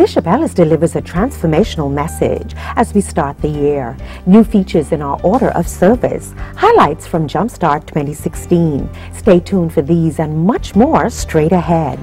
Bishop Ellis delivers a transformational message as we start the year. New features in our order of service, highlights from Jumpstart 2016. Stay tuned for these and much more straight ahead.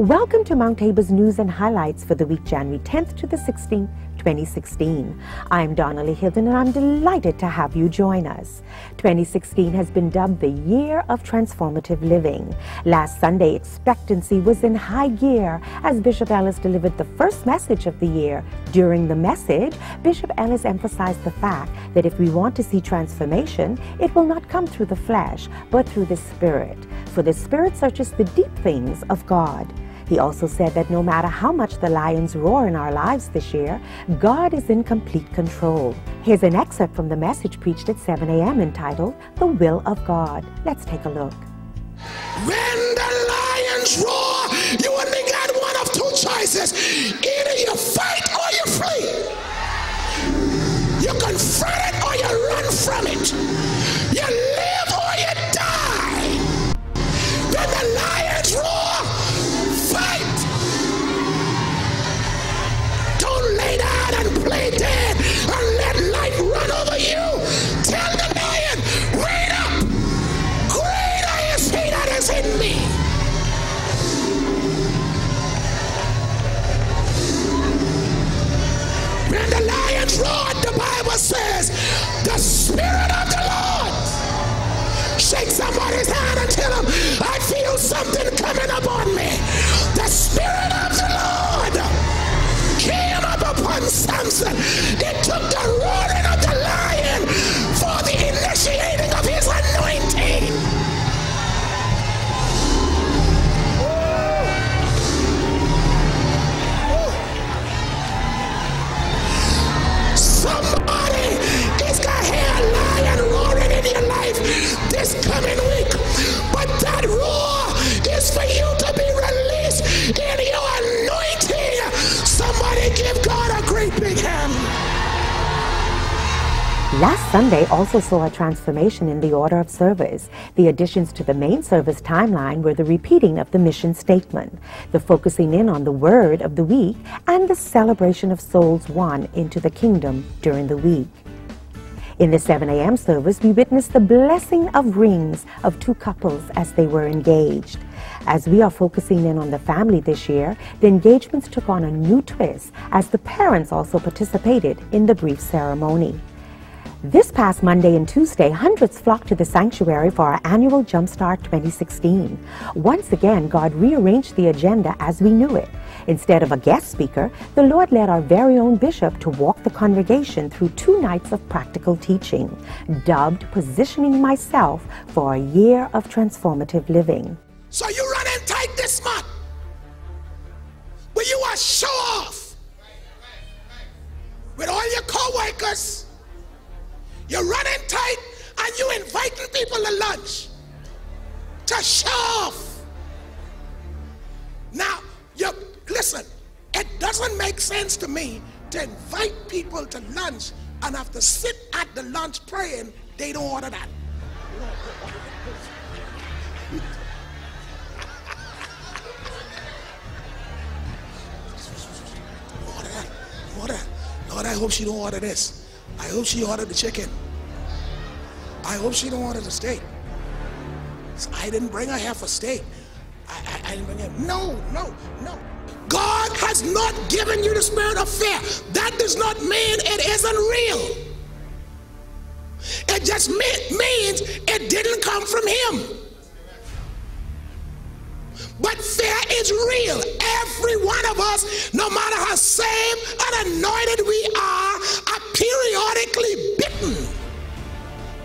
Welcome to Mount Tabor's news and highlights for the week January 10th to the 16th, 2016. I'm Donnelly Hilton and I'm delighted to have you join us. 2016 has been dubbed the year of transformative living. Last Sunday, expectancy was in high gear as Bishop Ellis delivered the first message of the year. During the message, Bishop Ellis emphasized the fact that if we want to see transformation, it will not come through the flesh, but through the Spirit. For the Spirit searches the deep things of God. He also said that no matter how much the lions roar in our lives this year, God is in complete control. Here's an excerpt from the message preached at 7 a.m. entitled, The Will of God. Let's take a look. When the lions roar, you only got one of two choices. Either you fight or you flee. You confront it or you run from it. Last Sunday also saw a transformation in the order of service. The additions to the main service timeline were the repeating of the mission statement, the focusing in on the word of the week, and the celebration of souls won into the kingdom during the week. In the 7 a.m. service, we witnessed the blessing of rings of two couples as they were engaged. As we are focusing in on the family this year, the engagements took on a new twist as the parents also participated in the brief ceremony. This past Monday and Tuesday, hundreds flocked to the sanctuary for our annual Jumpstart 2016. Once again, God rearranged the agenda as we knew it. Instead of a guest speaker, the Lord led our very own bishop to walk the congregation through two nights of practical teaching, dubbed Positioning Myself for a Year of Transformative Living. So you to off. Now, you listen, it doesn't make sense to me to invite people to lunch and have to sit at the lunch praying they don't order that. Order that. Order that. Lord, I hope she don't order this. I hope she ordered the chicken. I hope she don't order the steak. I didn't bring a half a steak. I, I, I didn't bring her. No, no, no. God has not given you the spirit of fear. That does not mean it isn't real. It just me- means it didn't come from Him. But fear is real. Every one of us, no matter how saved and anointed we are, are periodically bitten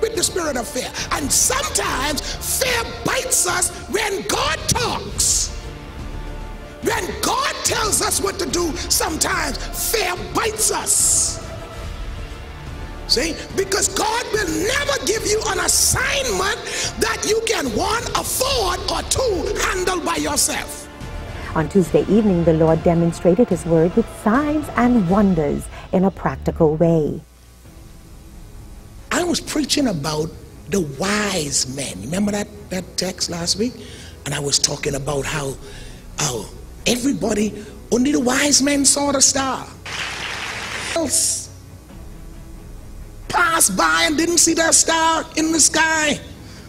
with the spirit of fear. And sometimes fear bites us when God talks. When God tells us what to do, sometimes fear bites us. See? Because God will never give you an assignment that you can one afford or two handle by yourself. On Tuesday evening, the Lord demonstrated His Word with signs and wonders in a practical way. Was preaching about the wise men. Remember that, that text last week? And I was talking about how, how everybody, only the wise men saw the star. Else passed by and didn't see that star in the sky.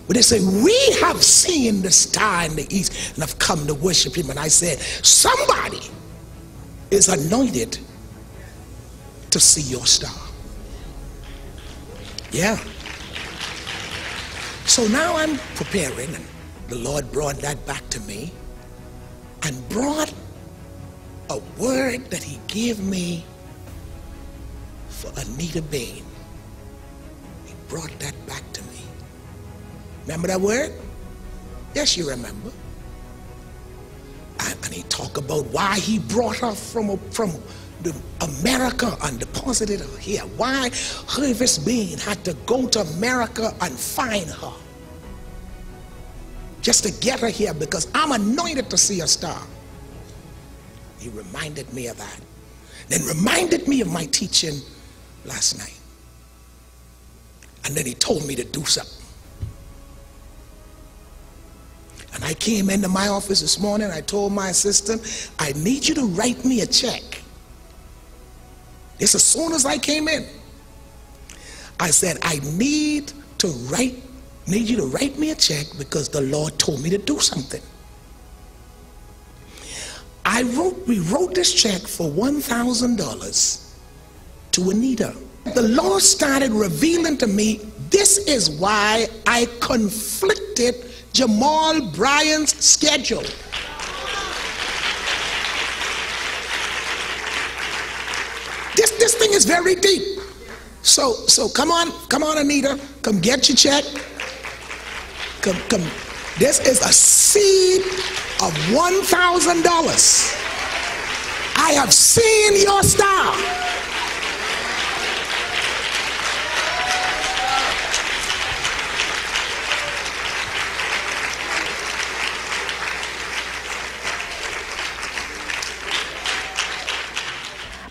But they say, We have seen the star in the east and have come to worship him. And I said, Somebody is anointed to see your star. Yeah. So now I'm preparing, and the Lord brought that back to me and brought a word that He gave me for Anita Bain. He brought that back to me. Remember that word? Yes, you remember. And, he talked about why he brought her from, from the America and deposited her here. Why Hervis Bain had to go to America and find her. Just to get her here because I'm anointed to see a star. He reminded me of that. Then reminded me of my teaching last night. And then he told me to do something. And I came into my office this morning. I told my assistant, I need you to write me a check. This as soon as I came in. I said, I need to write, need you to write me a check because the Lord told me to do something. I wrote, we wrote this check for $1,000 to Anita. The Lord started revealing to me, this is why I conflicted Jamal Bryant's schedule. This, thing is very deep. So, so come on, come on, Anita. Come get your check. Come, come. This is a seed of $1,000. I have seen your star.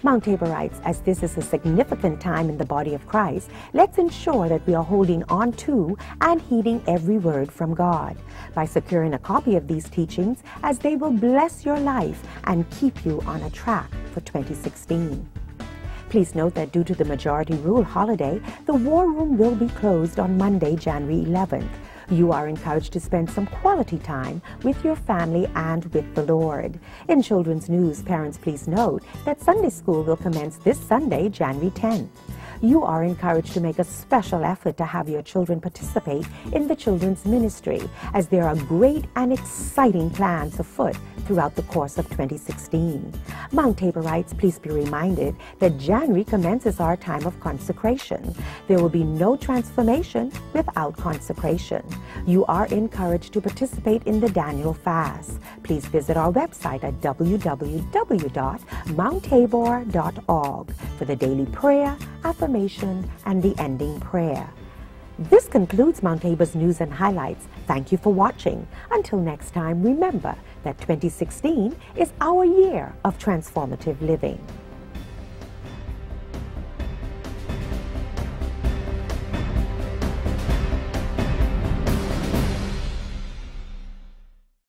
Mount Taborites, as this is a significant time in the body of Christ, let's ensure that we are holding on to and heeding every word from God by securing a copy of these teachings as they will bless your life and keep you on a track for 2016. Please note that due to the majority rule holiday, the War Room will be closed on Monday, January 11th you are encouraged to spend some quality time with your family and with the Lord. In children's news, parents please note that Sunday school will commence this Sunday, January 10th you are encouraged to make a special effort to have your children participate in the children's ministry as there are great and exciting plans afoot throughout the course of 2016. Mount Taborites, please be reminded that January commences our time of consecration. There will be no transformation without consecration. You are encouraged to participate in the Daniel fast. Please visit our website at www.mounttabor.org for the daily prayer, affirmation, and the ending prayer. This concludes Mount Tabor's news and highlights. Thank you for watching. Until next time, remember that 2016 is our year of transformative living.